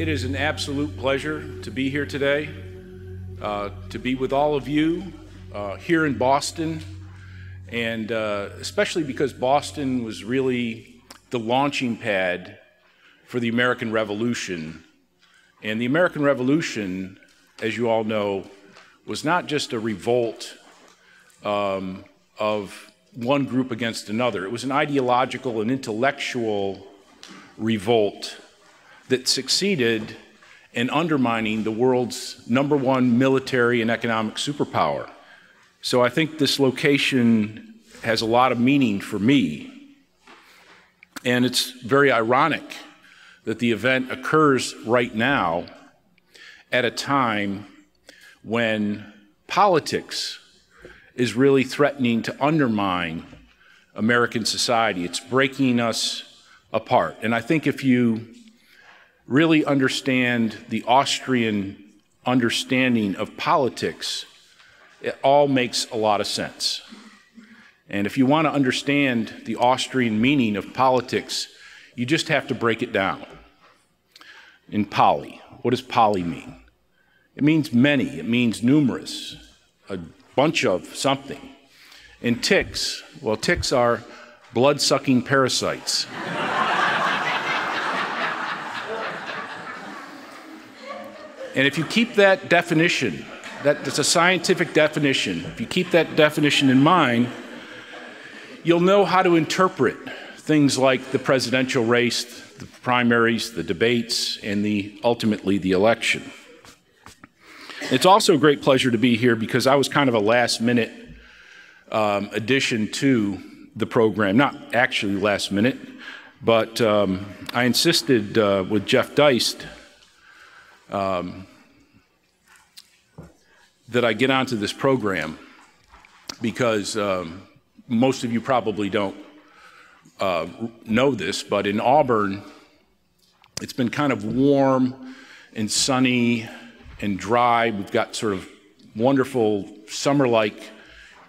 It is an absolute pleasure to be here today, uh, to be with all of you uh, here in Boston, and uh, especially because Boston was really the launching pad for the American Revolution. And the American Revolution, as you all know, was not just a revolt um, of one group against another, it was an ideological and intellectual revolt that succeeded in undermining the world's number one military and economic superpower. So I think this location has a lot of meaning for me. And it's very ironic that the event occurs right now at a time when politics is really threatening to undermine American society. It's breaking us apart. And I think if you really understand the Austrian understanding of politics, it all makes a lot of sense. And if you want to understand the Austrian meaning of politics, you just have to break it down. In poly, what does poly mean? It means many, it means numerous, a bunch of something. In ticks, well, ticks are blood sucking parasites. And if you keep that definition, that, that's a scientific definition, if you keep that definition in mind, you'll know how to interpret things like the presidential race, the primaries, the debates, and the, ultimately the election. It's also a great pleasure to be here because I was kind of a last minute um, addition to the program. Not actually last minute, but um, I insisted uh, with Jeff Deist um, that I get onto this program because um, most of you probably don't uh, know this, but in Auburn, it's been kind of warm and sunny and dry. We've got sort of wonderful summer like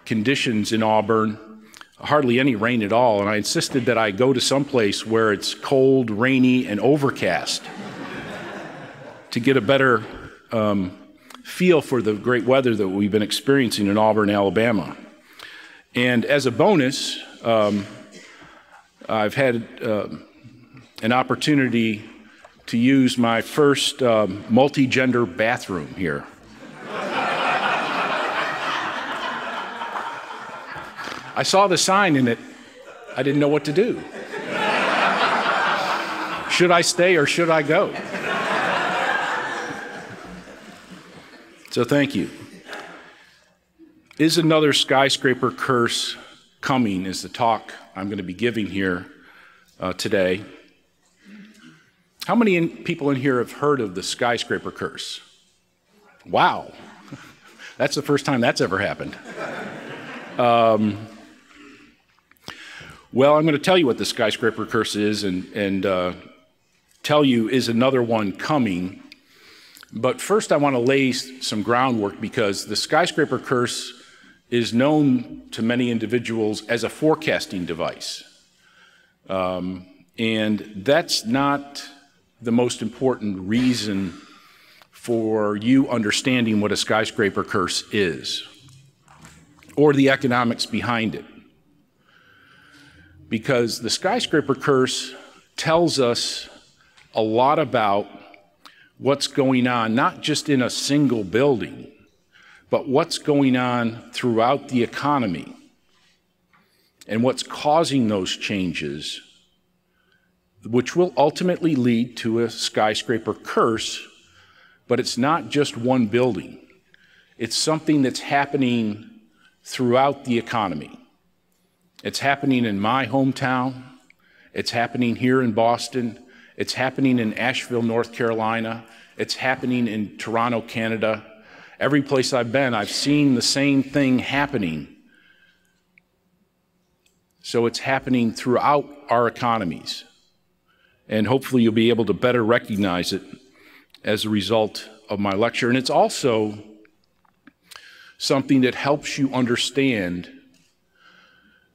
conditions in Auburn, hardly any rain at all. And I insisted that I go to some place where it's cold, rainy, and overcast to get a better um, feel for the great weather that we've been experiencing in Auburn, Alabama. And as a bonus, um, I've had uh, an opportunity to use my first um, multi gender bathroom here. I saw the sign in it. I didn't know what to do. should I stay or should I go? So thank you. Is another skyscraper curse coming? Is the talk I'm going to be giving here uh, today. How many in, people in here have heard of the skyscraper curse? Wow. That's the first time that's ever happened. Um, well, I'm going to tell you what the skyscraper curse is and, and uh, tell you is another one coming but first, I want to lay some groundwork because the skyscraper curse is known to many individuals as a forecasting device. Um, and that's not the most important reason for you understanding what a skyscraper curse is or the economics behind it. Because the skyscraper curse tells us a lot about what's going on, not just in a single building, but what's going on throughout the economy and what's causing those changes, which will ultimately lead to a skyscraper curse. But it's not just one building, it's something that's happening throughout the economy. It's happening in my hometown, it's happening here in Boston, it's happening in Asheville, North Carolina. It's happening in Toronto, Canada. Every place I've been, I've seen the same thing happening. So it's happening throughout our economies. And hopefully you'll be able to better recognize it as a result of my lecture. And it's also something that helps you understand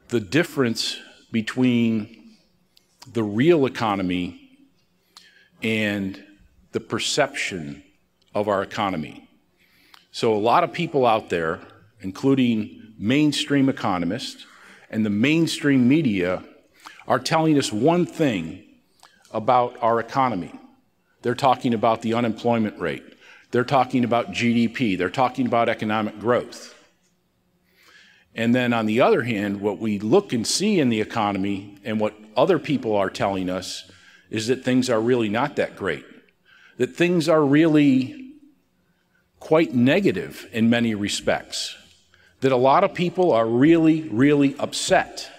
the difference between the real economy and the perception of our economy. So, a lot of people out there, including mainstream economists and the mainstream media, are telling us one thing about our economy. They're talking about the unemployment rate. They're talking about GDP. They're talking about economic growth. And then on the other hand, what we look and see in the economy and what other people are telling us is that things are really not that great, that things are really quite negative in many respects, that a lot of people are really, really upset.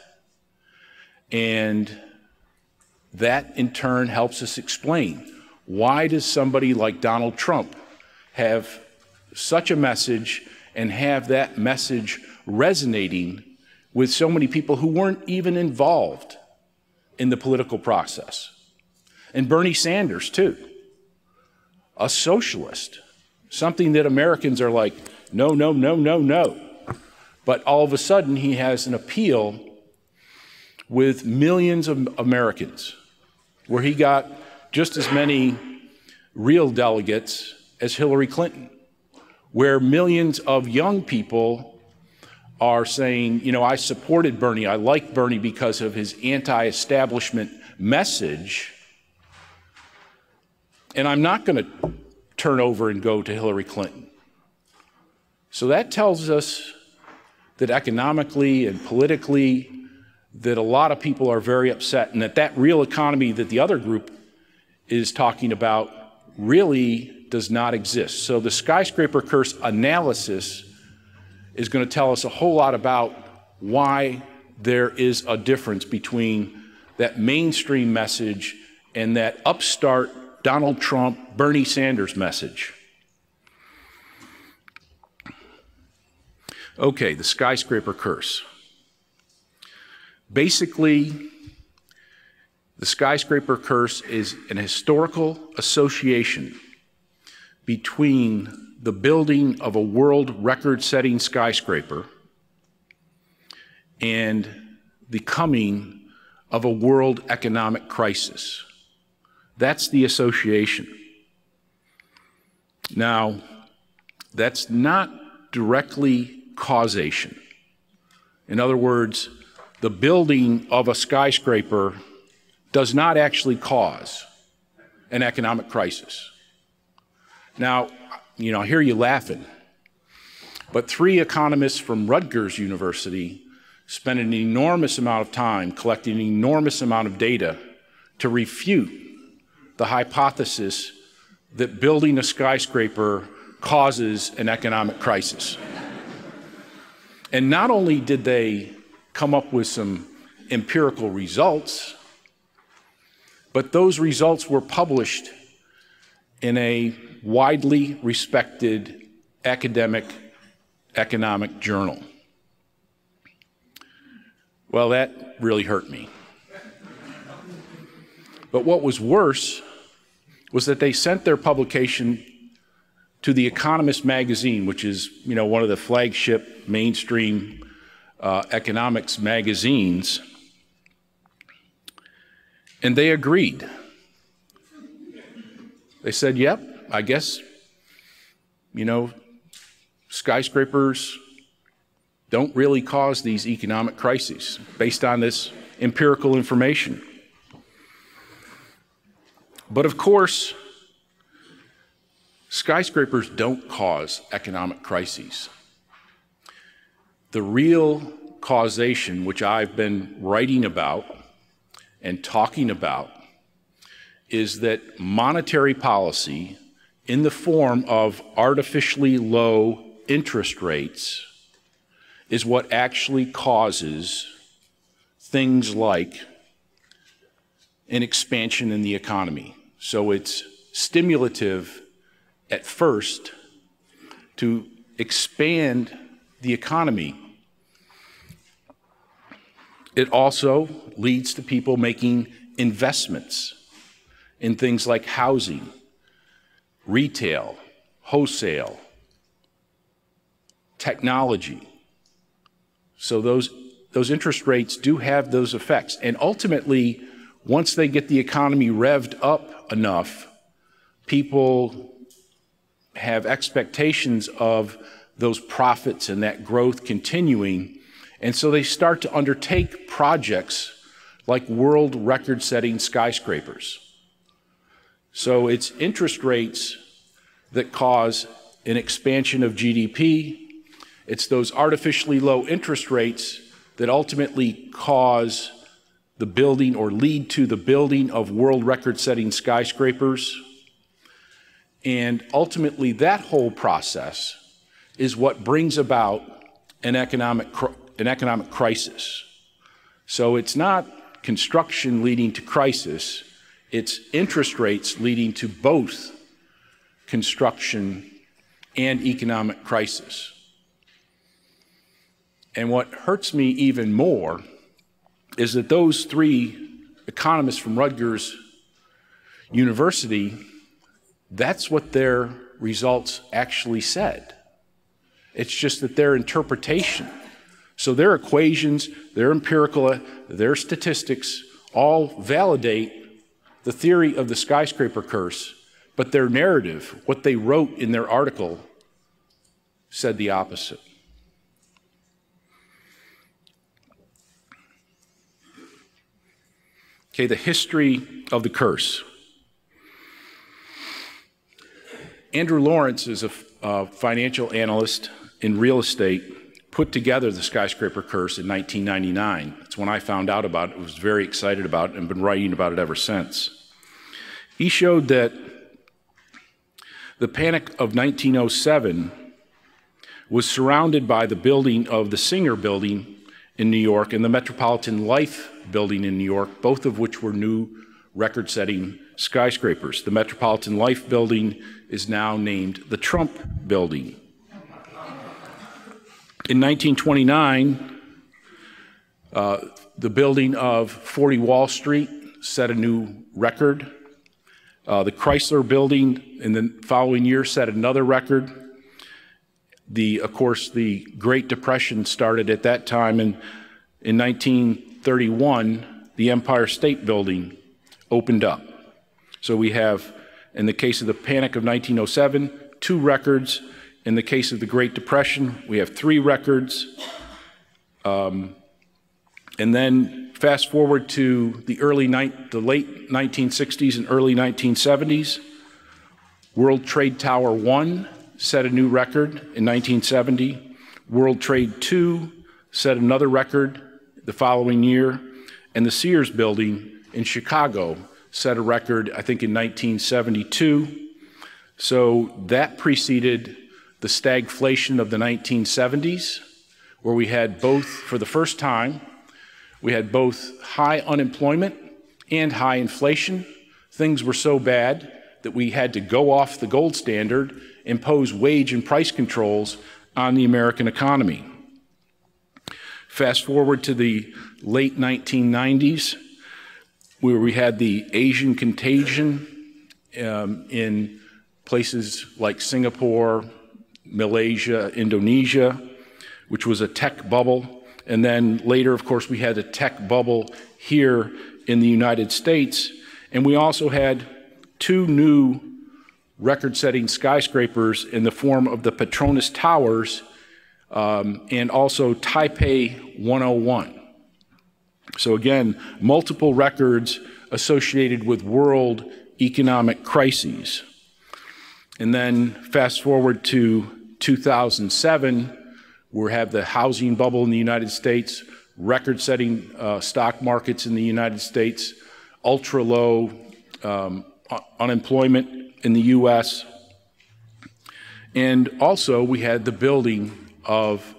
And that in turn helps us explain why does somebody like Donald Trump have such a message and have that message resonating with so many people who weren't even involved in the political process. And Bernie Sanders, too, a socialist, something that Americans are like, no, no, no, no, no. But all of a sudden, he has an appeal with millions of Americans, where he got just as many real delegates as Hillary Clinton, where millions of young people are saying, you know, I supported Bernie, I like Bernie because of his anti establishment message, and I'm not going to turn over and go to Hillary Clinton. So that tells us that economically and politically, that a lot of people are very upset, and that that real economy that the other group is talking about really does not exist. So the skyscraper curse analysis is going to tell us a whole lot about why there is a difference between that mainstream message and that upstart Donald Trump, Bernie Sanders message. Okay, the skyscraper curse. Basically, the skyscraper curse is an historical association between the building of a world record setting skyscraper and the coming of a world economic crisis. That's the association. Now, that's not directly causation. In other words, the building of a skyscraper does not actually cause an economic crisis. Now, you know, I hear you laughing, but three economists from Rutgers University spent an enormous amount of time collecting an enormous amount of data to refute the hypothesis that building a skyscraper causes an economic crisis. and not only did they come up with some empirical results, but those results were published in a widely respected academic economic journal. Well, that really hurt me. But what was worse was that they sent their publication to the Economist magazine, which is, you know, one of the flagship mainstream uh, economics magazines, and they agreed. They said, yep, I guess, you know, skyscrapers don't really cause these economic crises based on this empirical information. But of course, skyscrapers don't cause economic crises. The real causation, which I've been writing about and talking about, is that monetary policy in the form of artificially low interest rates is what actually causes things like an expansion in the economy. So it's stimulative at first to expand the economy. It also leads to people making investments in things like housing, retail, wholesale, technology. So those, those interest rates do have those effects. And ultimately, once they get the economy revved up enough, people have expectations of those profits and that growth continuing. And so they start to undertake projects like world record setting skyscrapers. So it's interest rates that cause an expansion of GDP. It's those artificially low interest rates that ultimately cause the building or lead to the building of world record setting skyscrapers. And ultimately, that whole process is what brings about an economic, an economic crisis. So it's not construction leading to crisis, it's interest rates leading to both construction and economic crisis. And what hurts me even more is that those three economists from Rutgers University, that's what their results actually said. It's just that their interpretation, so their equations, their empirical, uh, their statistics all validate the theory of the skyscraper curse, but their narrative, what they wrote in their article, said the opposite. Okay, the history of the curse. Andrew Lawrence is a, a financial analyst in real estate, put together the skyscraper curse in 1999. That's when I found out about it, was very excited about it, and been writing about it ever since. He showed that the panic of 1907 was surrounded by the building of the Singer Building in New York and the Metropolitan Life building in New York, both of which were new record setting skyscrapers. The Metropolitan Life building is now named the Trump building. In 1929, uh, the building of 40 Wall Street set a new record. Uh, the Chrysler building in the following year set another record. The, of course, the Great Depression started at that time, and in 19 31, the Empire State Building opened up. So we have, in the case of the Panic of 1907, two records. In the case of the Great Depression, we have three records. Um, and then fast forward to the early the late 1960s and early 1970s. World Trade Tower 1 set a new record in 1970. World Trade 2 set another record the following year, and the Sears building in Chicago set a record, I think, in 1972. So that preceded the stagflation of the 1970s, where we had both, for the first time, we had both high unemployment and high inflation. Things were so bad that we had to go off the gold standard, impose wage and price controls on the American economy. Fast forward to the late 1990s, where we had the Asian contagion um, in places like Singapore, Malaysia, Indonesia, which was a tech bubble. And then later, of course, we had a tech bubble here in the United States. And we also had two new record setting skyscrapers in the form of the Petronas Towers um, and also Taipei 101. So, again, multiple records associated with world economic crises. And then fast forward to 2007, we have the housing bubble in the United States, record setting uh, stock markets in the United States, ultra low um, unemployment in the US. And also, we had the building of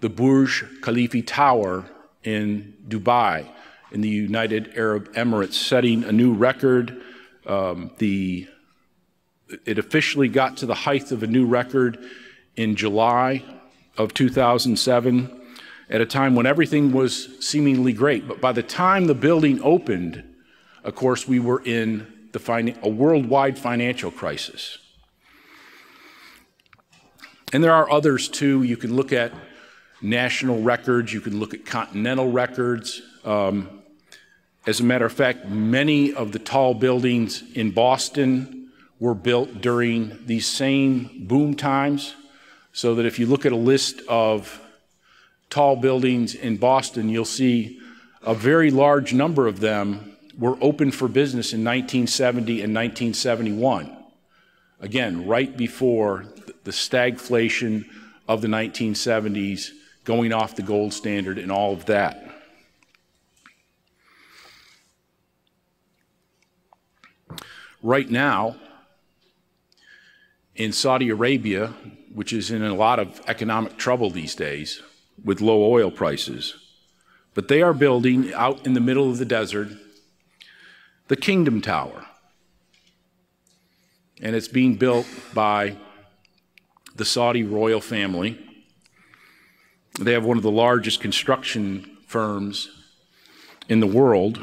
the Burj Khalifa Tower in Dubai, in the United Arab Emirates, setting a new record. Um, the, it officially got to the height of a new record in July of 2007 at a time when everything was seemingly great. But by the time the building opened, of course, we were in the a worldwide financial crisis. And there are others too. You can look at national records, you can look at continental records. Um, as a matter of fact, many of the tall buildings in Boston were built during these same boom times. So that if you look at a list of tall buildings in Boston, you'll see a very large number of them were open for business in 1970 and 1971. Again, right before the stagflation of the 1970s, going off the gold standard and all of that. Right now, in Saudi Arabia, which is in a lot of economic trouble these days with low oil prices, but they are building out in the middle of the desert the Kingdom Tower. And it's being built by the Saudi royal family. They have one of the largest construction firms in the world.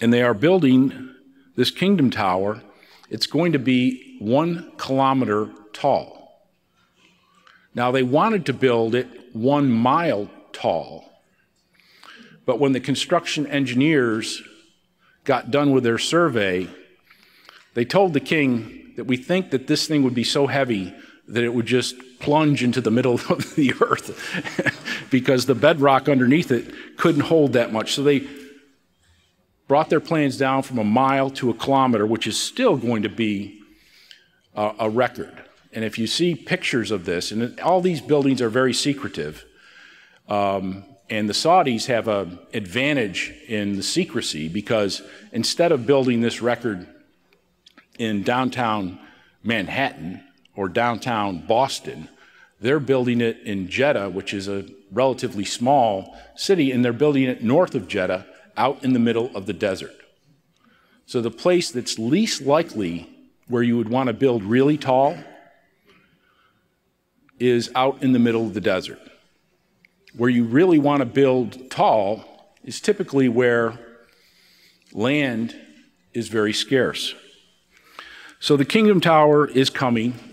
And they are building this Kingdom Tower. It's going to be one kilometer tall. Now, they wanted to build it one mile tall. But when the construction engineers got done with their survey, they told the king that we think that this thing would be so heavy that it would just plunge into the middle of the earth because the bedrock underneath it couldn't hold that much. So they brought their plans down from a mile to a kilometer, which is still going to be a, a record. And if you see pictures of this, and all these buildings are very secretive, um, and the Saudis have an advantage in the secrecy because instead of building this record in downtown Manhattan or downtown Boston, they're building it in Jeddah, which is a relatively small city, and they're building it north of Jeddah, out in the middle of the desert. So the place that's least likely where you would want to build really tall is out in the middle of the desert where you really want to build tall is typically where land is very scarce. So the Kingdom Tower is coming.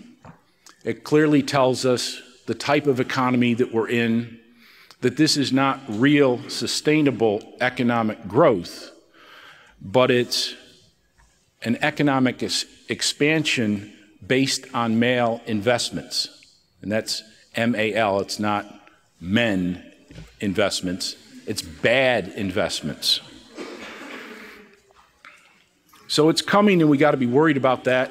It clearly tells us the type of economy that we're in, that this is not real sustainable economic growth, but it's an economic expansion based on malinvestments. And that's M A L, it's not men investments, it's bad investments. So it's coming, and we got to be worried about that.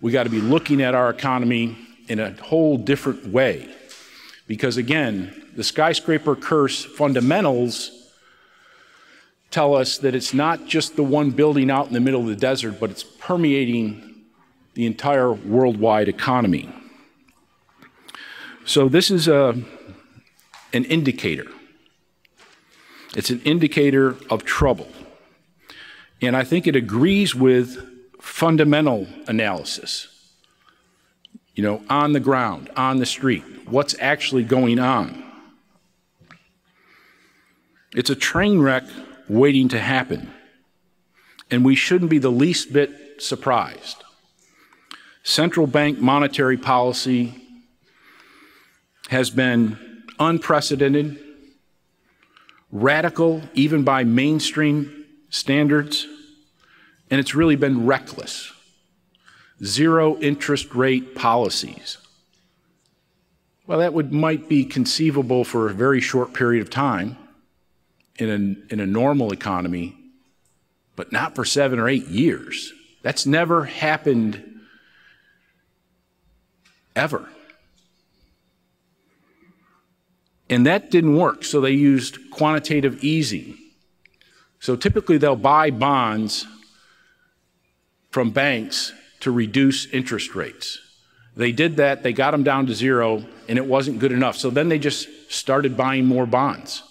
We got to be looking at our economy in a whole different way. Because again, the skyscraper curse fundamentals tell us that it's not just the one building out in the middle of the desert, but it's permeating the entire worldwide economy. So, this is a an indicator. It's an indicator of trouble. And I think it agrees with fundamental analysis. You know, on the ground, on the street, what's actually going on. It's a train wreck waiting to happen. And we shouldn't be the least bit surprised. Central bank monetary policy has been unprecedented, radical, even by mainstream standards, and it's really been reckless. Zero interest rate policies. Well, that would, might be conceivable for a very short period of time in a, in a normal economy, but not for seven or eight years. That's never happened ever. And that didn't work, so they used quantitative easing. So typically they'll buy bonds from banks to reduce interest rates. They did that, they got them down to zero, and it wasn't good enough. So then they just started buying more bonds.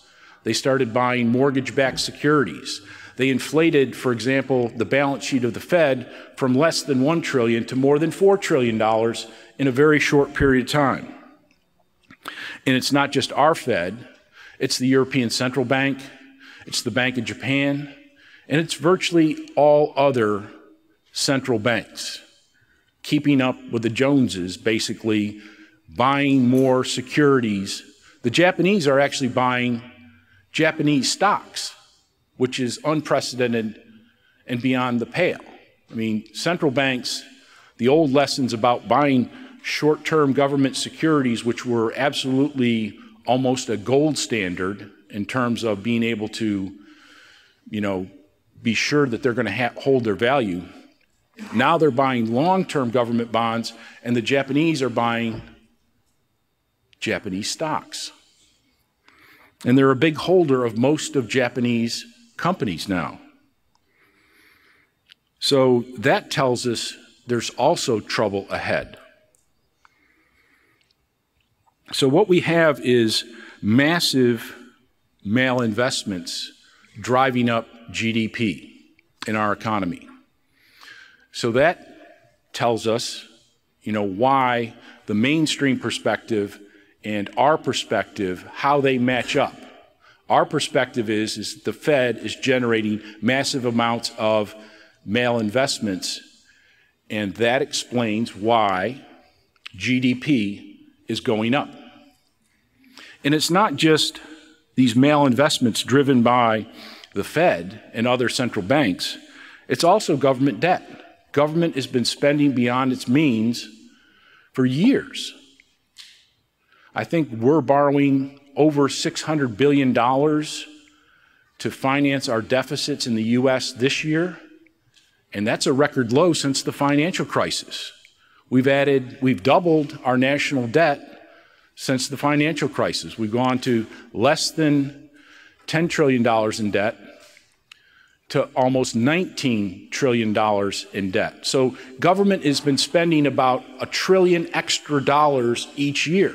They started buying mortgage backed securities. They inflated, for example, the balance sheet of the Fed from less than 1 trillion to more than 4 trillion dollars in a very short period of time. And it's not just our Fed, it's the European Central Bank, it's the Bank of Japan, and it's virtually all other central banks keeping up with the Joneses, basically buying more securities. The Japanese are actually buying Japanese stocks, which is unprecedented and beyond the pale. I mean, central banks, the old lessons about buying short term government securities, which were absolutely almost a gold standard in terms of being able to, you know, be sure that they're going to hold their value. Now they're buying long term government bonds, and the Japanese are buying Japanese stocks. And they're a big holder of most of Japanese companies now. So that tells us there's also trouble ahead. So, what we have is massive malinvestments driving up GDP in our economy. So, that tells us, you know, why the mainstream perspective and our perspective, how they match up. Our perspective is, is the Fed is generating massive amounts of malinvestments, and that explains why GDP is going up. And it's not just these malinvestments driven by the Fed and other central banks, it's also government debt. Government has been spending beyond its means for years. I think we're borrowing over $600 billion to finance our deficits in the U.S. this year, and that's a record low since the financial crisis. We've added, we've doubled our national debt since the financial crisis. We've gone to less than $10 trillion in debt to almost $19 trillion in debt. So government has been spending about a trillion extra dollars each year.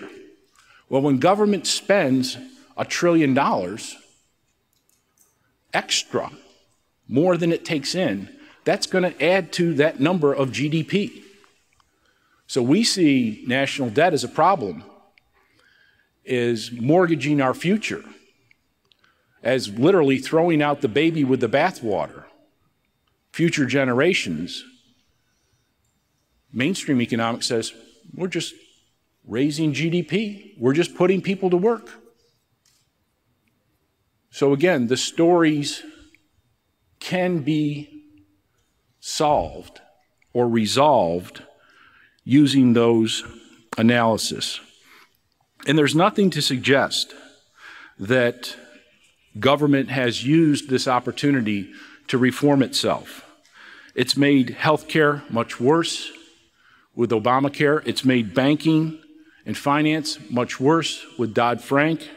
Well, when government spends a trillion dollars extra, more than it takes in, that's going to add to that number of GDP. So we see national debt as a problem is mortgaging our future, as literally throwing out the baby with the bathwater. Future generations. Mainstream economics says we're just raising GDP, we're just putting people to work. So, again, the stories can be solved or resolved using those analysis. And there's nothing to suggest that government has used this opportunity to reform itself. It's made healthcare much worse with Obamacare. It's made banking and finance much worse with Dodd Frank.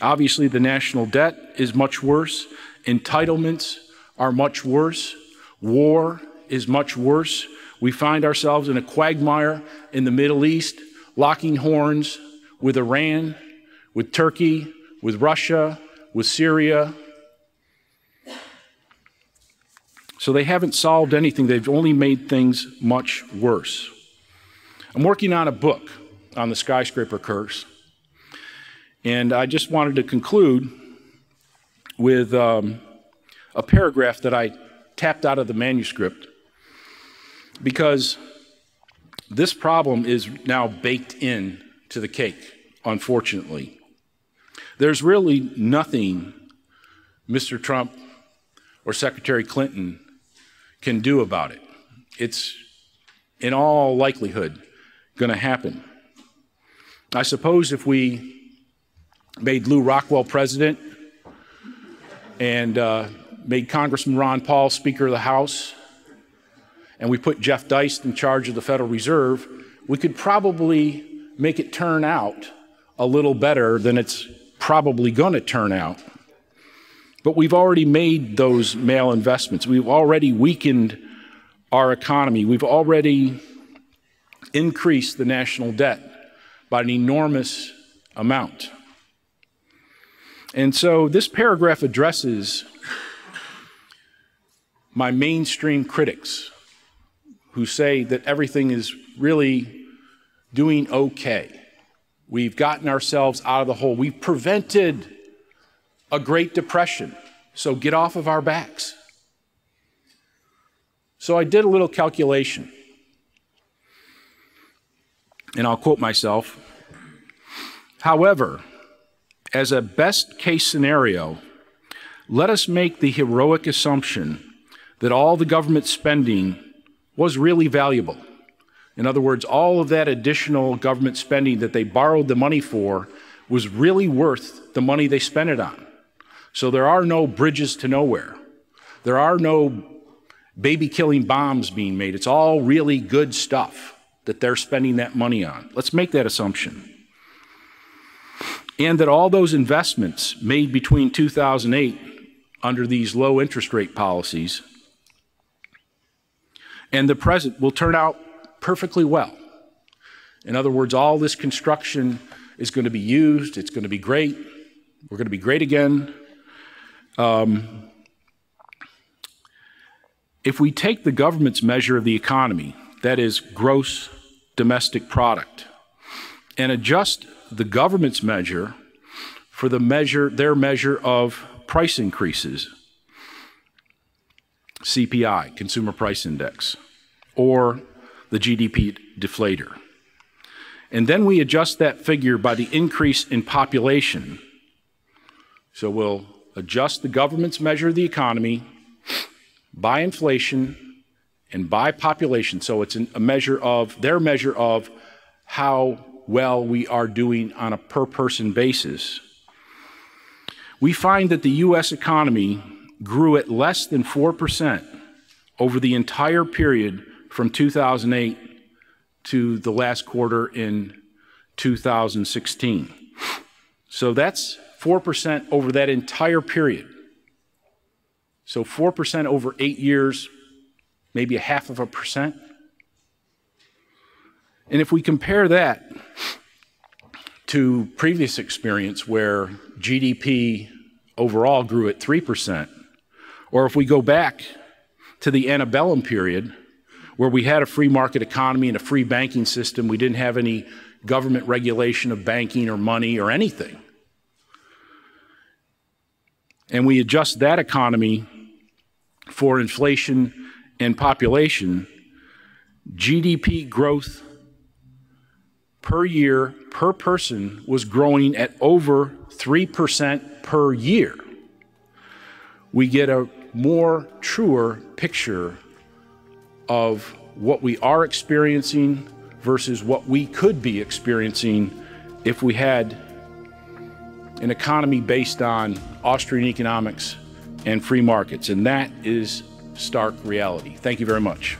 Obviously, the national debt is much worse. Entitlements are much worse. War is much worse. We find ourselves in a quagmire in the Middle East, locking horns with Iran, with Turkey, with Russia, with Syria. So they haven't solved anything, they've only made things much worse. I'm working on a book on the skyscraper curse, and I just wanted to conclude with um, a paragraph that I tapped out of the manuscript because this problem is now baked in to the cake, unfortunately. There's really nothing Mr. Trump or Secretary Clinton can do about it. It's in all likelihood going to happen. I suppose if we made Lew Rockwell president and uh, made Congressman Ron Paul Speaker of the House, and we put Jeff Deist in charge of the Federal Reserve, we could probably make it turn out a little better than it's probably going to turn out. But we've already made those malinvestments. We've already weakened our economy. We've already increased the national debt by an enormous amount. And so this paragraph addresses my mainstream critics who say that everything is really doing okay. We've gotten ourselves out of the hole. We've prevented a Great Depression. So get off of our backs. So I did a little calculation. And I'll quote myself. However, as a best case scenario, let us make the heroic assumption that all the government spending was really valuable. In other words, all of that additional government spending that they borrowed the money for was really worth the money they spent it on. So there are no bridges to nowhere. There are no baby killing bombs being made. It's all really good stuff that they're spending that money on. Let's make that assumption. And that all those investments made between 2008 under these low interest rate policies and the present will turn out perfectly well. In other words, all this construction is going to be used, it's going to be great, we're going to be great again. Um, if we take the government's measure of the economy, that is gross domestic product, and adjust the government's measure for the measure their measure of price increases, CPI, consumer price index, or the GDP deflator. And then we adjust that figure by the increase in population. So we'll adjust the government's measure of the economy by inflation and by population. So it's a measure of their measure of how well we are doing on a per person basis. We find that the US economy grew at less than 4% over the entire period from 2008 to the last quarter in 2016. So that's 4% over that entire period. So 4% over eight years, maybe a half of a percent. And if we compare that to previous experience where GDP overall grew at 3%, or if we go back to the antebellum period where we had a free market economy and a free banking system. We didn't have any government regulation of banking or money or anything. And we adjust that economy for inflation and population. GDP growth per year, per person, was growing at over 3% per year. We get a more truer picture of what we are experiencing versus what we could be experiencing if we had an economy based on Austrian economics and free markets. And that is stark reality. Thank you very much.